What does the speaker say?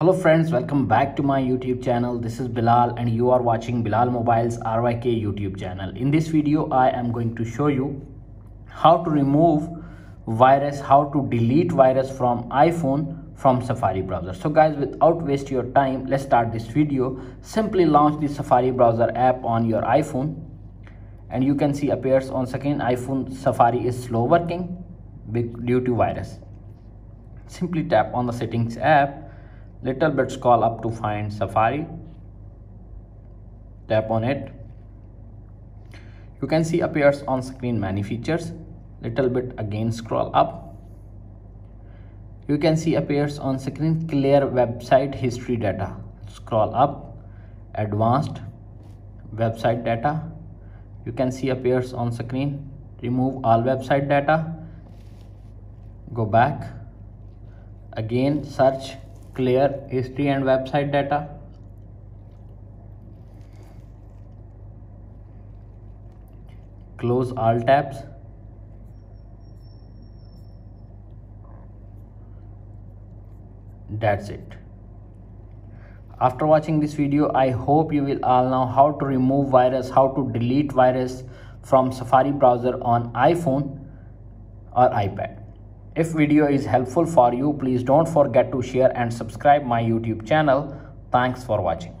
Hello friends, welcome back to my YouTube channel. This is Bilal and you are watching Bilal Mobiles RYK YouTube channel. In this video, I am going to show you how to remove virus, how to delete virus from iPhone from Safari browser. So guys, without waste your time, let's start this video. Simply launch the Safari browser app on your iPhone and you can see appears on screen iPhone Safari is slow working due to virus. Simply tap on the settings app little bit scroll up to find Safari. Tap on it. You can see appears on screen many features. Little bit again scroll up. You can see appears on screen clear website history data. Scroll up. Advanced website data. You can see appears on screen. Remove all website data. Go back. Again search clear history and website data. Close all tabs. That's it. After watching this video i hope you will all know how to remove virus how to delete virus from safari browser on iphone or ipad if video is helpful for you, please don't forget to share and subscribe my YouTube channel. Thanks for watching.